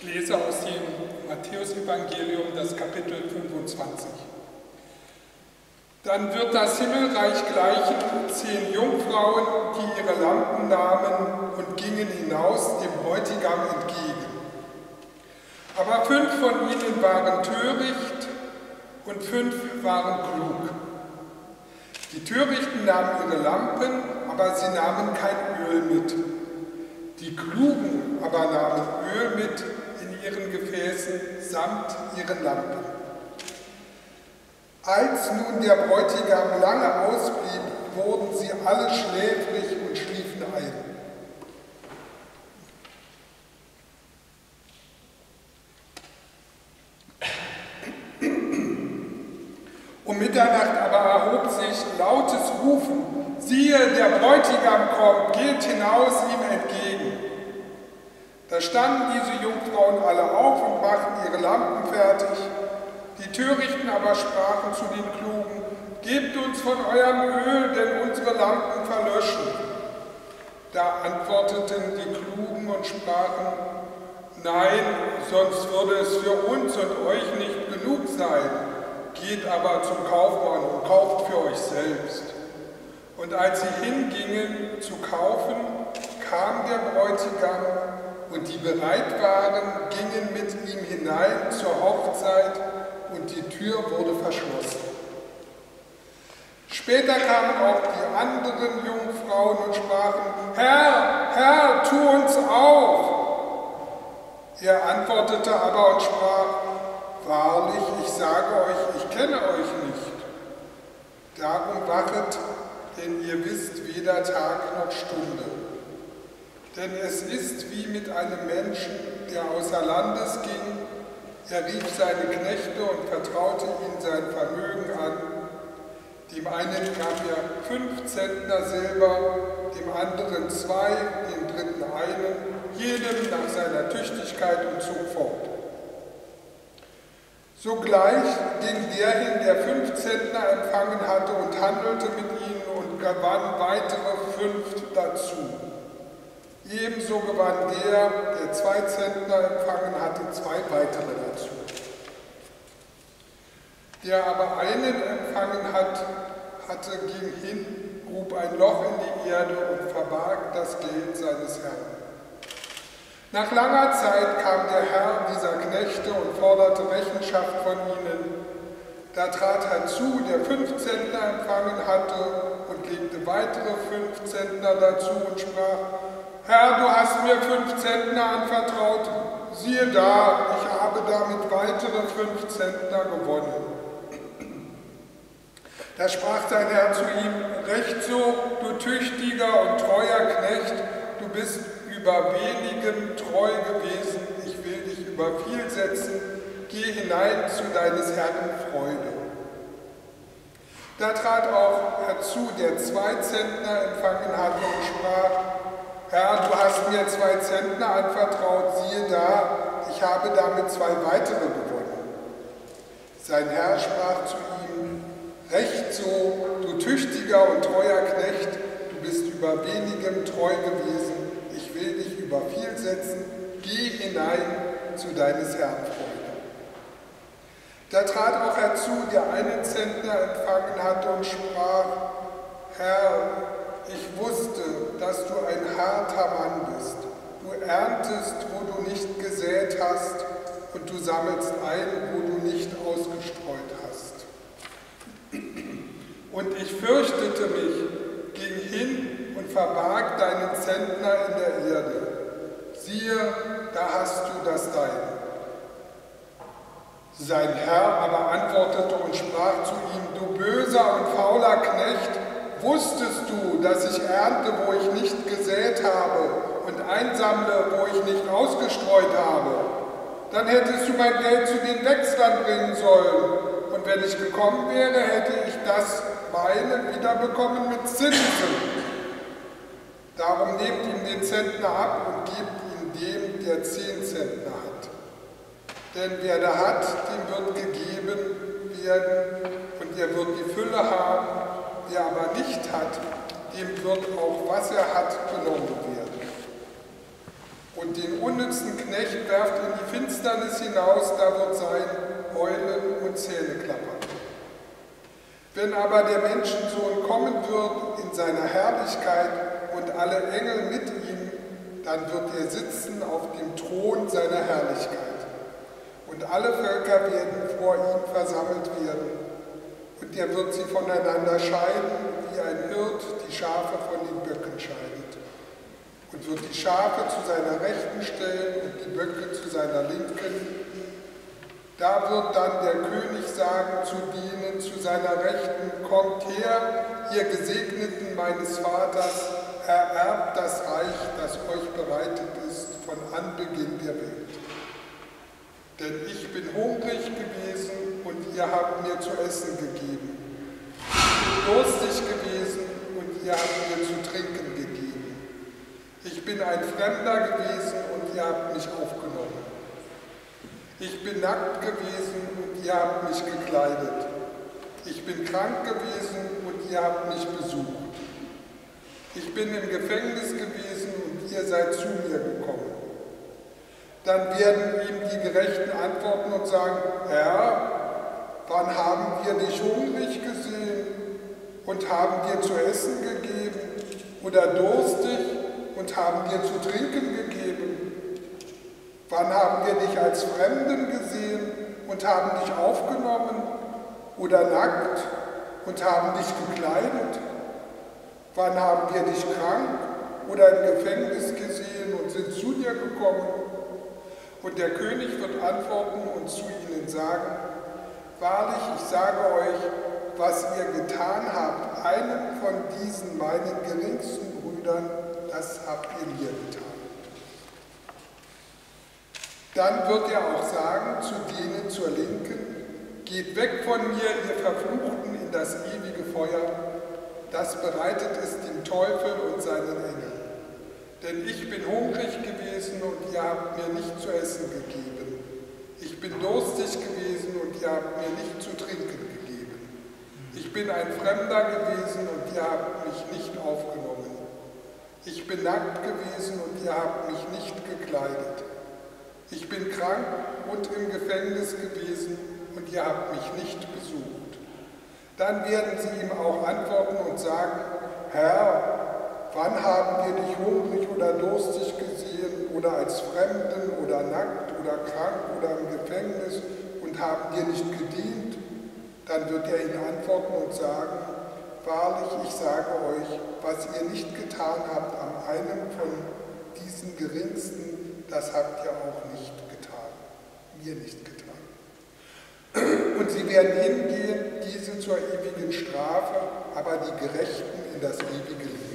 Ich lese aus dem Matthäusevangelium das Kapitel 25. Dann wird das Himmelreich gleichen zehn Jungfrauen, die ihre Lampen nahmen und gingen hinaus dem Bräutigam entgegen. Aber fünf von ihnen waren töricht und fünf waren klug. Die Törichten nahmen ihre Lampen, aber sie nahmen kein Öl mit. Die Klugen aber nahmen Öl mit ihren Gefäßen samt ihren Lampen. Als nun der Bräutigam lange ausblieb, wurden sie alle schläfrig und schliefen ein. Um Mitternacht aber erhob sich lautes Rufen, siehe, der Bräutigam kommt, geht hinaus ihm entgegen. Da standen diese Jungfrauen alle auf und machten ihre Lampen fertig. Die Törichten aber sprachen zu den Klugen, Gebt uns von eurem Öl, denn unsere Lampen verlöschen. Da antworteten die Klugen und sprachen, Nein, sonst würde es für uns und euch nicht genug sein. Geht aber zum Kaufmann und kauft für euch selbst. Und als sie hingingen zu kaufen, kam der Bräutigam und die bereit waren, gingen mit ihm hinein zur Hochzeit und die Tür wurde verschlossen. Später kamen auch die anderen Jungfrauen und sprachen, Herr, Herr, tu uns auf. Er antwortete aber und sprach, Wahrlich, ich sage euch, ich kenne euch nicht. Darum wachet, denn ihr wisst weder Tag noch Stunde. Denn es ist wie mit einem Menschen, der außer Landes ging. Er rief seine Knechte und vertraute ihnen sein Vermögen an. Dem einen gab er fünf Zentner Silber, dem anderen zwei, dem dritten einen, jedem nach seiner Tüchtigkeit und zog fort. Sogleich ging der hin, der fünf Zentner empfangen hatte und handelte mit ihnen und gewann weitere fünf dazu. Ebenso gewann der, der zwei Zentner empfangen hatte, zwei weitere dazu. Der aber einen empfangen hat, hatte, ging hin, grub ein Loch in die Erde und verbarg das Geld seines Herrn. Nach langer Zeit kam der Herr dieser Knechte und forderte Rechenschaft von ihnen. Da trat herzu, der fünf Zentner empfangen hatte und legte weitere fünf Zentner dazu und sprach, Herr, du hast mir fünf Zentner anvertraut, siehe da, ich habe damit weitere fünf Zentner gewonnen. Da sprach sein Herr zu ihm, Recht so, du tüchtiger und treuer Knecht, du bist über wenigem treu gewesen, ich will dich über viel setzen, geh hinein zu deines Herrn Freude. Da trat auch herzu, der zwei Zentner empfangen hatte und sprach, Herr, du hast mir zwei Zentner anvertraut, siehe da, ich habe damit zwei weitere gewonnen. Sein Herr sprach zu ihm, Recht so, du tüchtiger und treuer Knecht, du bist über wenigem treu gewesen, ich will dich über viel setzen, geh hinein zu deines Herrn Freude. Da trat auch herzu, der einen Zentner empfangen hatte und sprach, Herr, ich wusste, dass du ein harter Mann bist. Du erntest, wo du nicht gesät hast, und du sammelst ein, wo du nicht ausgestreut hast. Und ich fürchtete mich, ging hin und verbarg deinen Zentner in der Erde. Siehe, da hast du das Deine. Sein Herr aber antwortete und sprach zu ihm, du böser und fauler Knecht, wusstest du, dass ich ernte, wo ich nicht gesät habe und einsammle, wo ich nicht ausgestreut habe? Dann hättest du mein Geld zu den Wechslern bringen sollen. Und wenn ich gekommen wäre, hätte ich das meine wiederbekommen mit Zinsen. Darum nehmt ihm den Zentner ab und gebt ihn dem, der zehn Zentner hat. Denn wer da hat, dem wird gegeben werden und er wird die Fülle haben. Hat, dem wird auch, was er hat, genommen werden. Und den unnützen Knecht werft in die Finsternis hinaus, da wird sein Heulen und Zähneklappern. Wenn aber der Menschensohn kommen wird in seiner Herrlichkeit und alle Engel mit ihm, dann wird er sitzen auf dem Thron seiner Herrlichkeit. Und alle Völker werden vor ihm versammelt werden. Und er wird sie voneinander scheiden, wie ein Hirt die Schafe von den Böcken scheidet. Und wird die Schafe zu seiner Rechten stellen und die Böcke zu seiner Linken da wird dann der König sagen zu denen zu seiner Rechten, kommt her, ihr Gesegneten meines Vaters, ererbt das Reich, das euch bereitet ist von Anbeginn der Welt. Denn ich bin hungrig gewesen und ihr habt mir zu essen gegeben. Ich bin durstig gewesen und ihr habt mir zu trinken gegeben. Ich bin ein Fremder gewesen und ihr habt mich aufgenommen. Ich bin nackt gewesen und ihr habt mich gekleidet. Ich bin krank gewesen und ihr habt mich besucht. Ich bin im Gefängnis gewesen und ihr seid zu mir gekommen. Dann werden ihm die Gerechten antworten und sagen, Herr, wann haben wir dich hungrig gesehen und haben dir zu essen gegeben oder durstig und haben dir zu trinken gegeben? Wann haben wir dich als Fremden gesehen und haben dich aufgenommen oder nackt und haben dich gekleidet? Wann haben wir dich krank oder im Gefängnis gesehen und sind zu dir gekommen? Und der König wird antworten und zu ihnen sagen, Wahrlich, ich sage euch, was ihr getan habt, einem von diesen meinen geringsten Brüdern, das habt ihr mir getan. Dann wird er auch sagen zu denen zur Linken, geht weg von mir, ihr Verfluchten, in das ewige Feuer, das bereitet ist dem Teufel und seinen Engeln. Denn ich bin hungrig gewesen und ihr habt mir nicht zu essen gegeben. Ich bin durstig gewesen und ihr habt mir nicht zu trinken gegeben. Ich bin ein Fremder gewesen und ihr habt mich nicht aufgenommen. Ich bin nackt gewesen und ihr habt mich nicht gekleidet. Ich bin krank und im Gefängnis gewesen und ihr habt mich nicht besucht. Dann werden sie ihm auch antworten und sagen, Herr, wann haben wir dich hungrig oder durstig gesehen oder als Fremden oder nackt oder krank oder im Gefängnis und haben dir nicht gedient? Dann wird er ihnen antworten und sagen, Wahrlich, ich sage euch, was ihr nicht getan habt an einem von diesen geringsten, das habt ihr auch nicht getan, mir nicht getan. Und sie werden hingehen, diese zur ewigen Strafe, aber die Gerechten in das ewige Leben.